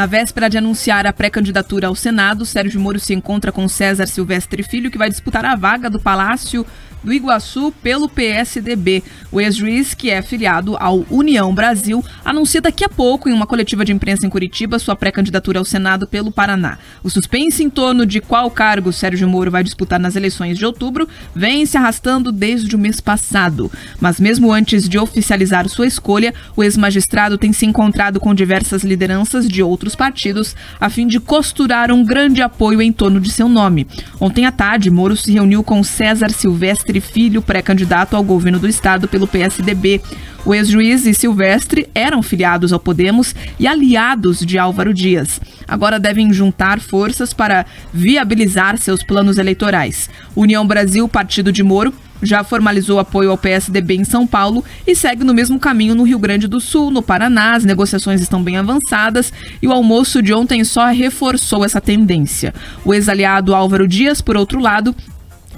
Na véspera de anunciar a pré-candidatura ao Senado, Sérgio Moro se encontra com César Silvestre Filho, que vai disputar a vaga do Palácio do Iguaçu pelo PSDB. O ex-juiz, que é filiado ao União Brasil, anuncia daqui a pouco, em uma coletiva de imprensa em Curitiba, sua pré-candidatura ao Senado pelo Paraná. O suspense em torno de qual cargo Sérgio Moro vai disputar nas eleições de outubro vem se arrastando desde o mês passado. Mas mesmo antes de oficializar sua escolha, o ex-magistrado tem se encontrado com diversas lideranças de outros partidos a fim de costurar um grande apoio em torno de seu nome. Ontem à tarde, Moro se reuniu com César Silvestre Silvestre Filho, pré-candidato ao governo do estado pelo PSDB. O ex-juiz e Silvestre eram filiados ao Podemos e aliados de Álvaro Dias. Agora devem juntar forças para viabilizar seus planos eleitorais. União Brasil, partido de Moro, já formalizou apoio ao PSDB em São Paulo e segue no mesmo caminho no Rio Grande do Sul, no Paraná. As negociações estão bem avançadas e o almoço de ontem só reforçou essa tendência. O ex-aliado Álvaro Dias, por outro lado,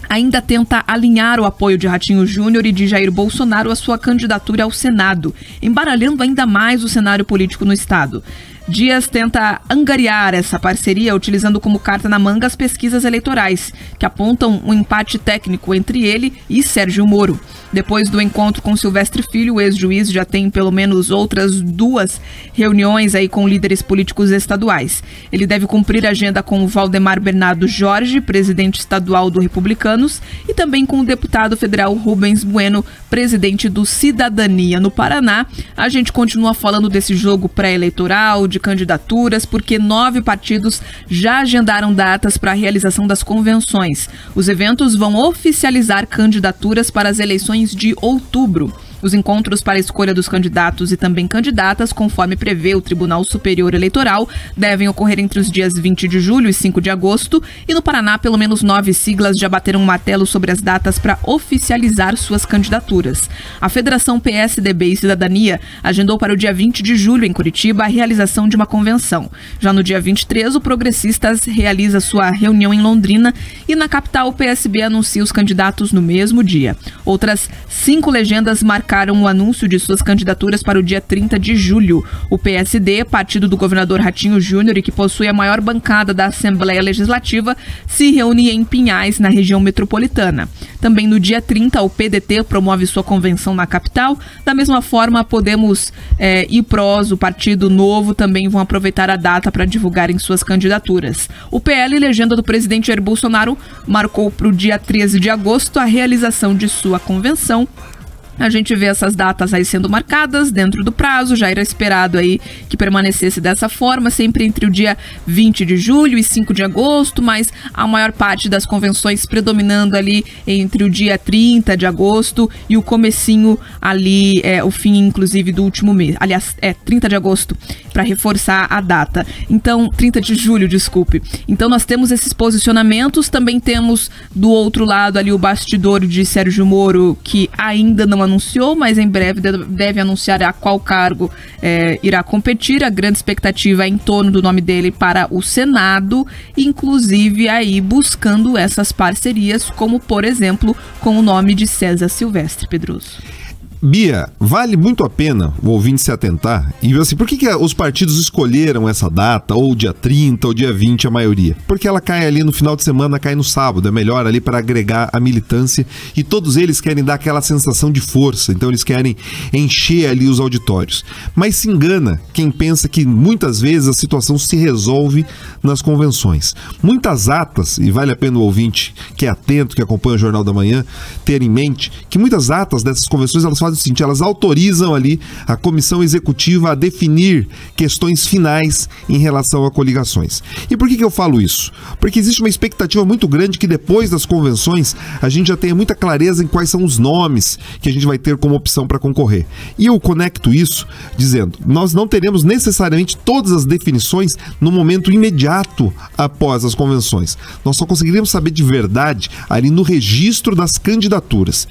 ainda tenta alinhar o apoio de Ratinho Júnior e de Jair Bolsonaro à sua candidatura ao Senado, embaralhando ainda mais o cenário político no estado. Dias tenta angariar essa parceria utilizando como carta na manga as pesquisas eleitorais, que apontam um empate técnico entre ele e Sérgio Moro. Depois do encontro com Silvestre Filho, o ex-juiz já tem pelo menos outras duas reuniões aí com líderes políticos estaduais. Ele deve cumprir a agenda com o Valdemar Bernardo Jorge, presidente estadual do Republicanos, e também com o deputado federal Rubens Bueno, presidente do Cidadania no Paraná. A gente continua falando desse jogo pré-eleitoral, de candidaturas, porque nove partidos já agendaram datas para a realização das convenções. Os eventos vão oficializar candidaturas para as eleições de outubro. Os encontros para a escolha dos candidatos e também candidatas, conforme prevê o Tribunal Superior Eleitoral, devem ocorrer entre os dias 20 de julho e 5 de agosto. E no Paraná, pelo menos nove siglas já bateram um martelo sobre as datas para oficializar suas candidaturas. A Federação PSDB e Cidadania agendou para o dia 20 de julho, em Curitiba, a realização de uma convenção. Já no dia 23, o Progressistas realiza sua reunião em Londrina e na capital o PSB anuncia os candidatos no mesmo dia. Outras cinco legendas marcaram marcaram o anúncio de suas candidaturas para o dia 30 de julho. O PSD, partido do governador Ratinho Júnior e que possui a maior bancada da Assembleia Legislativa, se reúne em Pinhais, na região metropolitana. Também no dia 30, o PDT promove sua convenção na capital. Da mesma forma, Podemos é, e PROS, o Partido Novo, também vão aproveitar a data para divulgarem suas candidaturas. O PL, legenda do presidente Jair Bolsonaro, marcou para o dia 13 de agosto a realização de sua convenção a gente vê essas datas aí sendo marcadas dentro do prazo, já era esperado aí que permanecesse dessa forma, sempre entre o dia 20 de julho e 5 de agosto, mas a maior parte das convenções predominando ali entre o dia 30 de agosto e o comecinho ali, é, o fim inclusive do último mês. Aliás, é 30 de agosto, para reforçar a data. Então, 30 de julho, desculpe. Então nós temos esses posicionamentos, também temos do outro lado ali o bastidor de Sérgio Moro, que ainda não anunciou, mas em breve deve anunciar a qual cargo é, irá competir. A grande expectativa é em torno do nome dele para o Senado, inclusive aí buscando essas parcerias, como por exemplo com o nome de César Silvestre Pedroso. Bia, vale muito a pena o ouvinte se atentar e ver assim, por que, que os partidos escolheram essa data, ou dia 30, ou dia 20, a maioria? Porque ela cai ali no final de semana, cai no sábado, é melhor ali para agregar a militância e todos eles querem dar aquela sensação de força, então eles querem encher ali os auditórios. Mas se engana quem pensa que muitas vezes a situação se resolve nas convenções. Muitas atas, e vale a pena o ouvinte que é atento, que acompanha o Jornal da Manhã, ter em mente que muitas atas dessas convenções elas fazem faz o seguinte: elas autorizam ali a comissão executiva a definir questões finais em relação a coligações. E por que, que eu falo isso? Porque existe uma expectativa muito grande que depois das convenções a gente já tenha muita clareza em quais são os nomes que a gente vai ter como opção para concorrer. E eu conecto isso dizendo: nós não teremos necessariamente todas as definições no momento imediato após as convenções. Nós só conseguiremos saber de verdade ali no registro das candidaturas.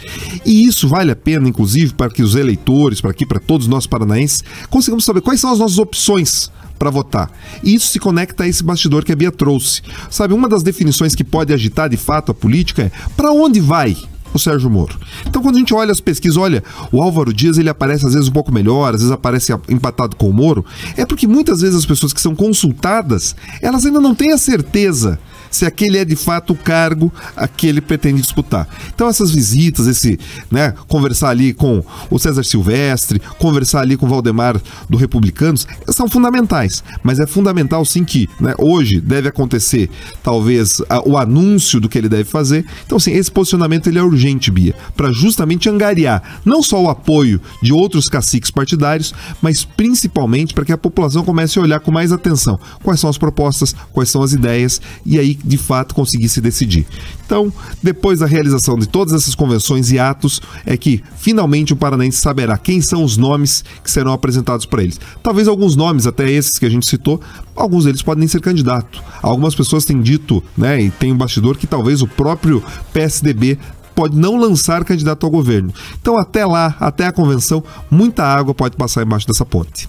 E isso vale a pena, inclusive, para que os eleitores, para aqui, para todos nós paranaenses, consigamos saber quais são as nossas opções para votar. E isso se conecta a esse bastidor que a Bia trouxe. Sabe, uma das definições que pode agitar de fato a política é para onde vai o Sérgio Moro. Então, quando a gente olha as pesquisas, olha, o Álvaro Dias ele aparece às vezes um pouco melhor, às vezes aparece empatado com o Moro, é porque muitas vezes as pessoas que são consultadas, elas ainda não têm a certeza se aquele é de fato o cargo a que ele pretende disputar. Então essas visitas, esse, né, conversar ali com o César Silvestre, conversar ali com o Valdemar do Republicanos, são fundamentais. Mas é fundamental sim que, né, hoje deve acontecer talvez a, o anúncio do que ele deve fazer. Então assim, esse posicionamento ele é urgente, Bia, para justamente angariar não só o apoio de outros caciques partidários, mas principalmente para que a população comece a olhar com mais atenção quais são as propostas, quais são as ideias e aí de fato conseguisse decidir. Então, depois da realização de todas essas convenções e atos, é que finalmente o Paranense saberá quem são os nomes que serão apresentados para eles. Talvez alguns nomes, até esses que a gente citou, alguns deles podem ser candidato. Algumas pessoas têm dito, né, e tem um bastidor que talvez o próprio PSDB pode não lançar candidato ao governo. Então, até lá, até a convenção, muita água pode passar embaixo dessa ponte.